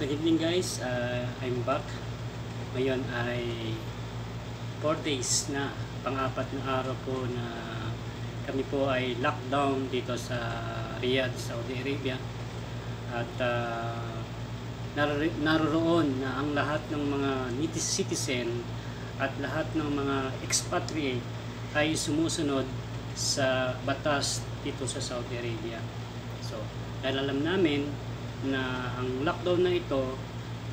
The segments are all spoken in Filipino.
Good evening guys, uh, I'm back. Ngayon ay 4 days na, pang-apat na araw po na kami po ay lockdown dito sa Riyadh, Saudi Arabia. At uh, nar- naroroon na ang lahat ng mga native citizen at lahat ng mga expatriate ay sumusunod sa batas dito sa Saudi Arabia. So, dahil alam namin na ang lockdown na ito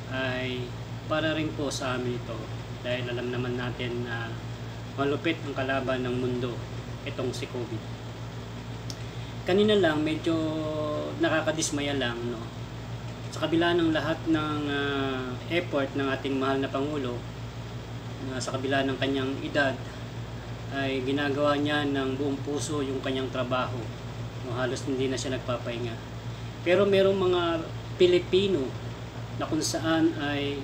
ay para rin po sa amin ito dahil alam naman natin na malupit ang kalaban ng mundo itong si COVID. Kanina lang medyo nakakadismaya lang no. Sa kabila ng lahat ng ah, effort ng ating mahal na pangulo na sa kabila ng kanyang edad ay ginagawa niya ng buong puso yung kanyang trabaho. No, halos hindi na siya nagpapahinga. Pero merong mga Pilipino na kung saan ay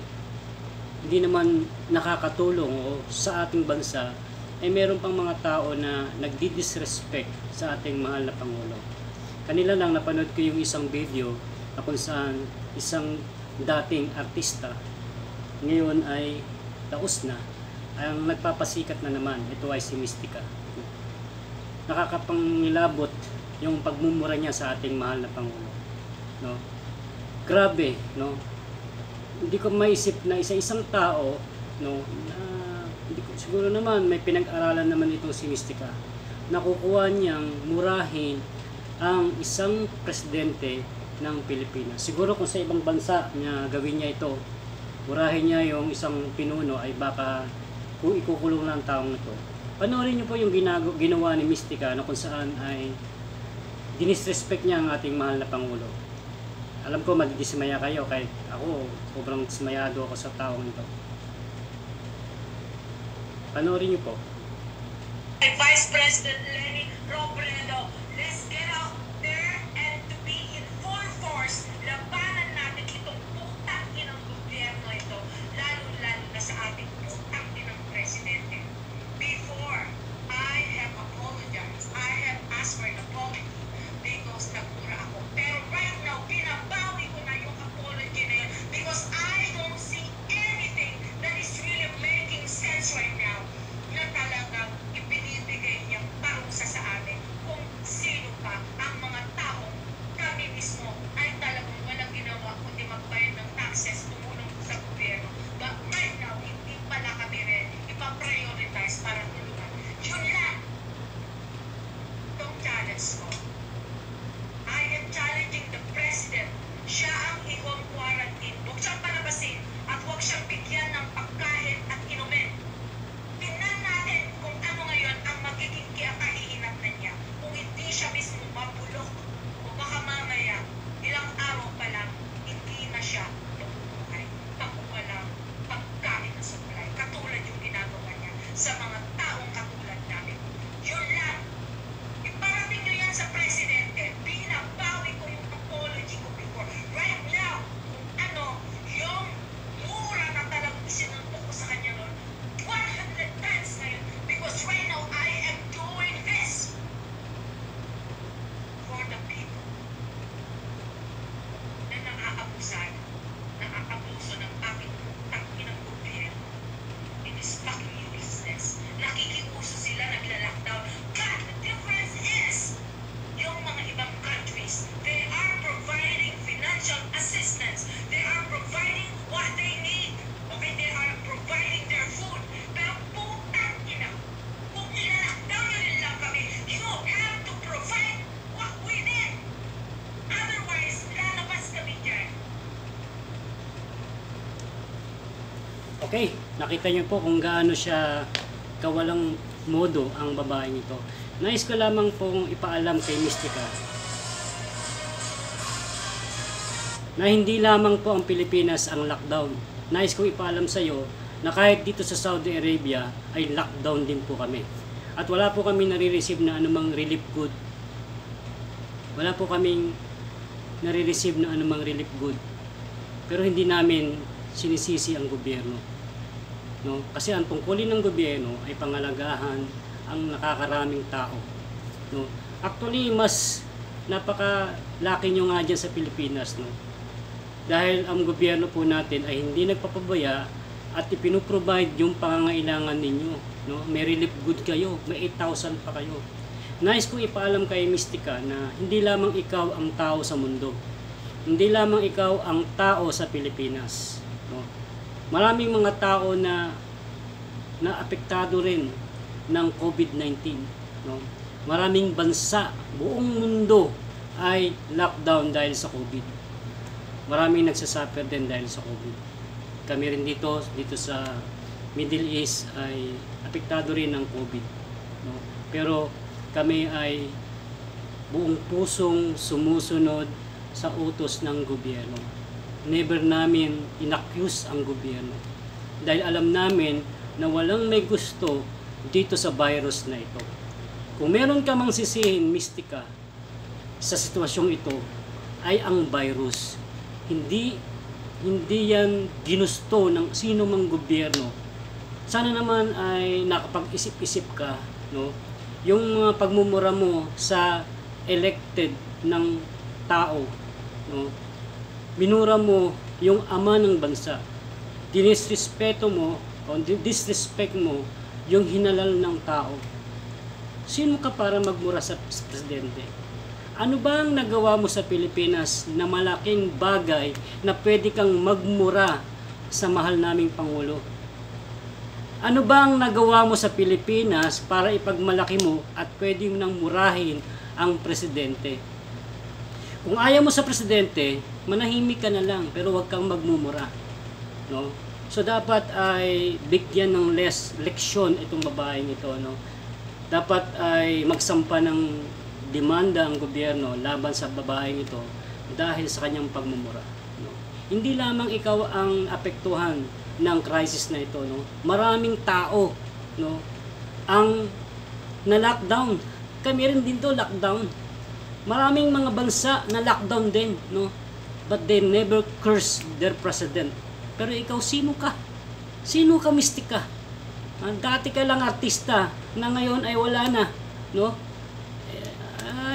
hindi naman nakakatulong sa ating bansa ay meron pang mga tao na nagdi-disrespect sa ating mahal na Pangulo. Kanila lang napanood ko yung isang video na kung saan isang dating artista ngayon ay taos na. Ang nagpapasikat na naman ito ay si Mystica nakakapangilabot yung pagmumura niya sa ating mahal na Pangulo no? Grabe no? Hindi ko maisip na isa-isang tao no na hindi ko, siguro naman may pinag-aralan naman itong si Mystica nakukuha niyang murahin ang isang presidente ng Pilipinas. Siguro kung sa ibang bansa niya gawin niya ito murahin niya yung isang pinuno ay baka kung ikukulong lang ang taong ito. Panoorin niyo po yung ginago, ginawa ni Mystica na kung saan ay dinisrespect niya ang ating mahal na Pangulo alam ko madidismaya kayo kahit ako sobrang dismayado ako sa taong ito. Panoorin niyo po. Vice President Lenny Robredo, let's get out there and to be in full force. Labanan Okay, nakita niyo po kung gaano siya kawalang modo ang babaeng ito. Nais ko lamang pong ipaalam kay Mystica na hindi lamang po ang Pilipinas ang lockdown. Nais ko ipaalam sa iyo na kahit dito sa Saudi Arabia ay lockdown din po kami. At wala po kami nare-receive na anumang relief good. Wala po kaming nare-receive na anumang relief good. Pero hindi namin sinisisi ang gobyerno. No? Kasi ang tungkulin ng gobyerno ay pangalagahan ang nakakaraming tao. No? Actually, mas napaka-laki nyo nga dyan sa Pilipinas. No? dahil ang gobyerno po natin ay hindi nagpapabaya at ipinoprovide yung pangangailangan ninyo. No? May relief good kayo, may 8,000 pa kayo. Nais kong ipaalam kay Mystica na hindi lamang ikaw ang tao sa mundo. Hindi lamang ikaw ang tao sa Pilipinas. No? Maraming mga tao na na apektado rin ng COVID-19. No? Maraming bansa, buong mundo ay lockdown dahil sa COVID. Maraming nagsasuffer din dahil sa COVID. Kami rin dito, dito sa Middle East ay apektado rin ng COVID. No? Pero kami ay buong pusong sumusunod sa utos ng gobyerno. Never namin inaccuse ang gobyerno. Dahil alam namin na walang may gusto dito sa virus na ito. Kung meron ka mang sisihin, mistika, sa sitwasyong ito, ay ang virus. Hindi hindi yan ginusto ng sino mang gobyerno. Sana naman ay nakapag-isip-isip ka, no? Yung mga pagmumura mo sa elected ng tao, no? Minura mo yung ama ng bansa. Dinisrespeto mo o disrespect mo yung hinalal ng tao. Sino ka para magmura sa presidente? Ano ba ang nagawa mo sa Pilipinas na malaking bagay na pwede kang magmura sa mahal naming Pangulo? Ano ba ang nagawa mo sa Pilipinas para ipagmalaki mo at pwede mo nang murahin ang presidente? Kung ayaw mo sa presidente, manahimik ka na lang pero huwag kang magmumura. No? So dapat ay bigyan ng less leksyon itong babaeng ito, no? Dapat ay magsampa ng demanda ang gobyerno laban sa babaeng ito dahil sa kanyang pagmumura. No? Hindi lamang ikaw ang apektuhan ng crisis na ito, no? Maraming tao, no? Ang na lockdown. Kami rin din to lockdown. Maraming mga bansa na lockdown din, no? But they never curse their president. Pero ikaw sino ka? Sino ka mistika? Ah, dati ka lang artista na ngayon ay wala na, no?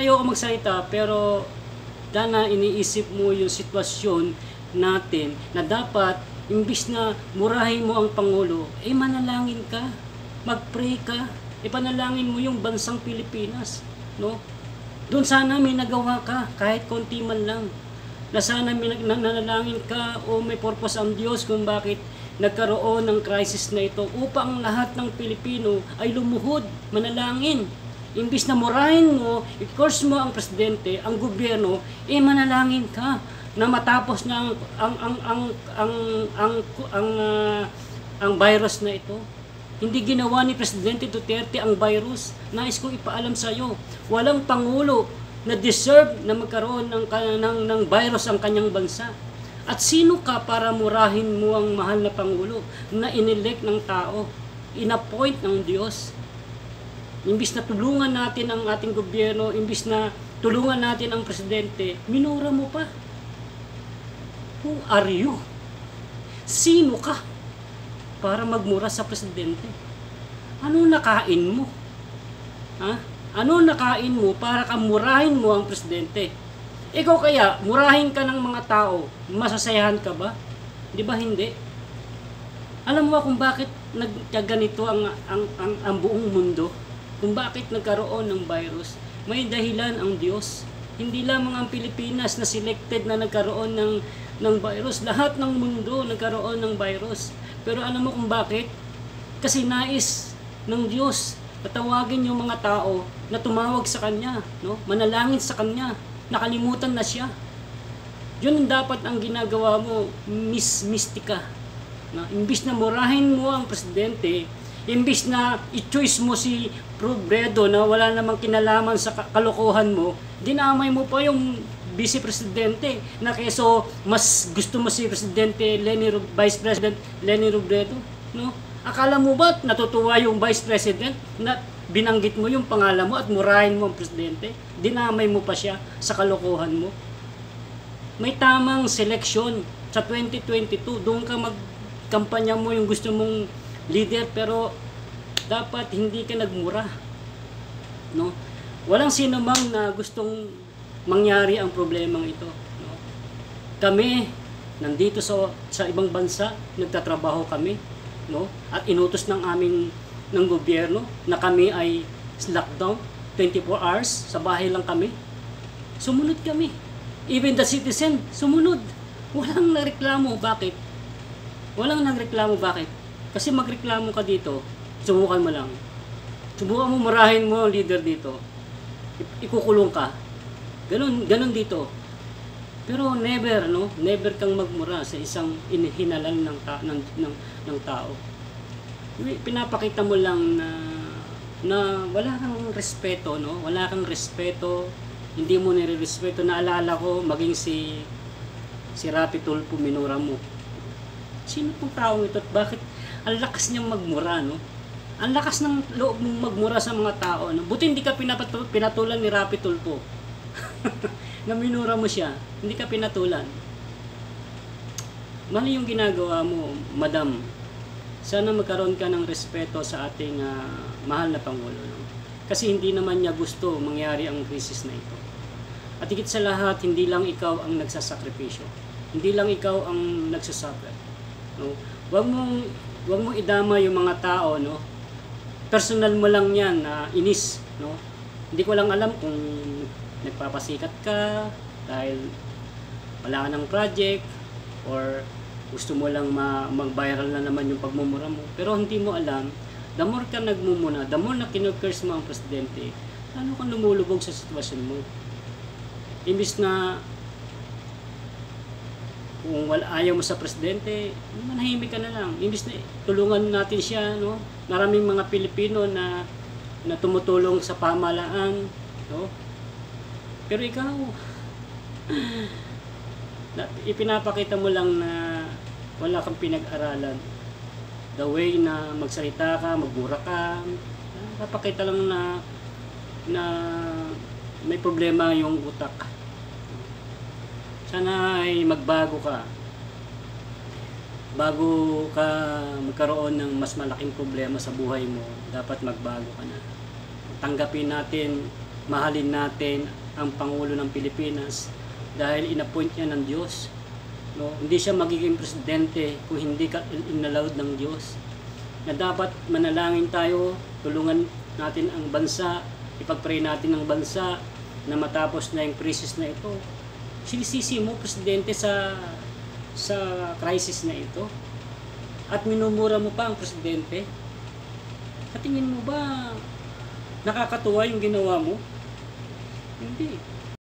ayoko magsalita pero dana iniisip mo yung sitwasyon natin na dapat imbis na murahin mo ang Pangulo, eh manalangin ka, mag-pray ka, ipanalangin mo yung bansang Pilipinas, no? Doon sana may nagawa ka, kahit konti man lang. Na sana may nanalangin ka o may purpose ang Diyos kung bakit nagkaroon ng crisis na ito upang lahat ng Pilipino ay lumuhod, manalangin, Imbis na murahin mo, i-curse mo ang presidente, ang gobyerno, eh manalangin ka na matapos na ang ang ang ang ang ang, ang, uh, ang virus na ito. Hindi ginawa ni Presidente Duterte ang virus. Nais kong ipaalam sa iyo, walang pangulo na deserve na magkaroon ng, ng, ng virus ang kanyang bansa. At sino ka para murahin mo ang mahal na Pangulo na inelect ng tao, inappoint ng Diyos? Imbis na tulungan natin ang ating gobyerno, imbis na tulungan natin ang presidente, minura mo pa. Who are you? Sino ka para magmura sa presidente? Ano nakain mo? Ha? Ano nakain mo para kamurahin mo ang presidente? Ikaw kaya, murahin ka ng mga tao, masasayahan ka ba? Di ba hindi? Alam mo kung bakit nagkaganito ang, ang, ang, ang buong mundo? kung bakit nagkaroon ng virus, may dahilan ang Diyos. Hindi lamang ang Pilipinas na selected na nagkaroon ng, ng virus. Lahat ng mundo nagkaroon ng virus. Pero alam mo kung bakit? Kasi nais ng Diyos na tawagin yung mga tao na tumawag sa Kanya, no? manalangin sa Kanya, nakalimutan na siya. Yun ang dapat ang ginagawa mo, Miss Mystica. Na, imbis na murahin mo ang presidente, imbis na i-choice mo si Robredo na wala namang kinalaman sa kalokohan mo, dinamay mo pa yung vice presidente na keso mas gusto mo si presidente Lenny Vice President Lenny Robredo, no? Akala mo ba natutuwa yung vice president na binanggit mo yung pangalan mo at murahin mo ang presidente? Dinamay mo pa siya sa kalokohan mo. May tamang seleksyon sa 2022. Doon ka magkampanya mo yung gusto mong leader pero dapat hindi ka nagmura. No? Walang sino mang na gustong mangyari ang problemang ito. No? Kami, nandito sa sa ibang bansa, nagtatrabaho kami, no? At inutos ng aming ng gobyerno na kami ay lockdown 24 hours, sa bahay lang kami. Sumunod kami. Even the citizen, sumunod. Walang nagreklamo. Bakit? Walang nagreklamo. Bakit? Kasi magreklamo ka dito, subukan mo lang. Subukan mo marahin mo ang leader dito. Ikukulong ka. Ganun, ganun dito. Pero never, no? Never kang magmura sa isang inhinalan ng, ta- ng, ng, ng tao. Pinapakita mo lang na na wala kang respeto, no? Wala kang respeto. Hindi mo nire-respeto. Naalala ko, maging si si Rapi Tulfo minura mo. Sino pong taong ito at bakit ang lakas niyang magmura, no? Ang lakas ng loob mong magmura sa mga tao, no? Buti hindi ka pinapatu- pinatulan ni Rapi Tulfo. na minura mo siya, hindi ka pinatulan. Mali yung ginagawa mo, madam. Sana magkaroon ka ng respeto sa ating ah, mahal na Pangulo. No? Kasi hindi naman niya gusto mangyari ang krisis na ito. At higit sa lahat, hindi lang ikaw ang nagsasakripisyo. Hindi lang ikaw ang nagsasuffer. No? Huwag mong, huwag mong idama yung mga tao, no? Personal mo lang yan na inis, no? Hindi ko lang alam kung nagpapasikat ka dahil wala ka ng project or gusto mo lang ma- mag-viral na naman yung pagmumura mo. Pero hindi mo alam, the more ka nagmumuna, the more na kinukurs mo ang presidente, ano kang lumulubog sa sitwasyon mo. Imbis na kung wala, ayaw mo sa presidente, manahimik ka na lang. Imbis na tulungan natin siya, no? Maraming mga Pilipino na na tumutulong sa pamalaan, no? Pero ikaw, na, ipinapakita mo lang na wala kang pinag-aralan. The way na magsalita ka, magbura ka, napakita lang na na may problema yung utak. Sana ay magbago ka. Bago ka magkaroon ng mas malaking problema sa buhay mo, dapat magbago ka na. Tanggapin natin, mahalin natin ang Pangulo ng Pilipinas dahil inappoint niya ng Diyos. No? Hindi siya magiging presidente kung hindi ka inallowed ng Diyos. Na dapat manalangin tayo, tulungan natin ang bansa, ipagpray natin ang bansa na matapos na yung crisis na ito. Sinisisi mo, presidente, sa sa crisis na ito. At minumura mo pa ang presidente. At tingin mo ba nakakatuwa yung ginawa mo? Hindi.